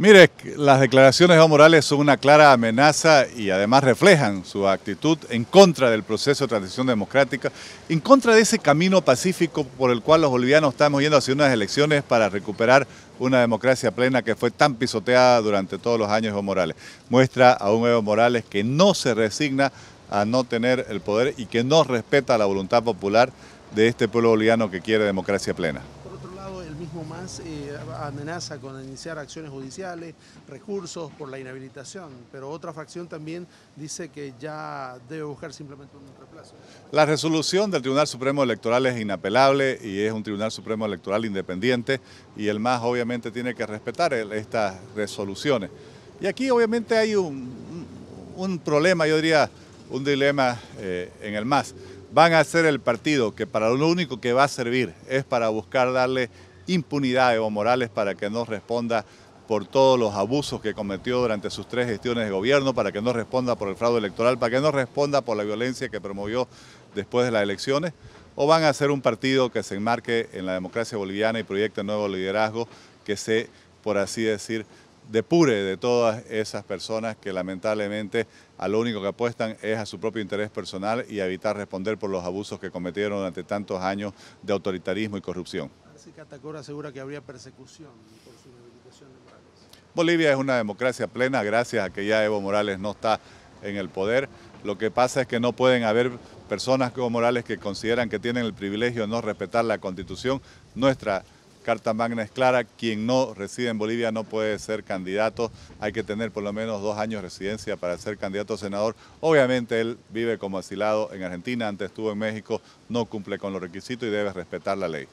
Mire, las declaraciones de Evo Morales son una clara amenaza y además reflejan su actitud en contra del proceso de transición democrática, en contra de ese camino pacífico por el cual los bolivianos estamos yendo hacia unas elecciones para recuperar una democracia plena que fue tan pisoteada durante todos los años de Evo Morales. Muestra a un Evo Morales que no se resigna a no tener el poder y que no respeta la voluntad popular de este pueblo boliviano que quiere democracia plena mismo más eh, amenaza con iniciar acciones judiciales, recursos por la inhabilitación, pero otra facción también dice que ya debe buscar simplemente un reemplazo. La resolución del Tribunal Supremo Electoral es inapelable y es un Tribunal Supremo Electoral independiente y el MAS obviamente tiene que respetar estas resoluciones. Y aquí obviamente hay un, problema, yo diría un dilema eh, en el MAS van a ser el partido que para lo único que va a servir es para buscar darle impunidad a Evo Morales para que no responda por todos los abusos que cometió durante sus tres gestiones de gobierno, para que no responda por el fraude electoral, para que no responda por la violencia que promovió después de las elecciones, o van a ser un partido que se enmarque en la democracia boliviana y proyecte nuevo liderazgo que se, por así decir, depure de todas esas personas que lamentablemente a lo único que apuestan es a su propio interés personal y evitar responder por los abusos que cometieron durante tantos años de autoritarismo y corrupción. Catacora asegura que habría persecución por su inhabilitación de Morales. Bolivia es una democracia plena gracias a que ya Evo Morales no está en el poder. Lo que pasa es que no pueden haber personas como Morales que consideran que tienen el privilegio de no respetar la Constitución. Nuestra Carta Magna es clara, quien no reside en Bolivia no puede ser candidato, hay que tener por lo menos dos años de residencia para ser candidato a senador. Obviamente él vive como asilado en Argentina, antes estuvo en México, no cumple con los requisitos y debe respetar la ley.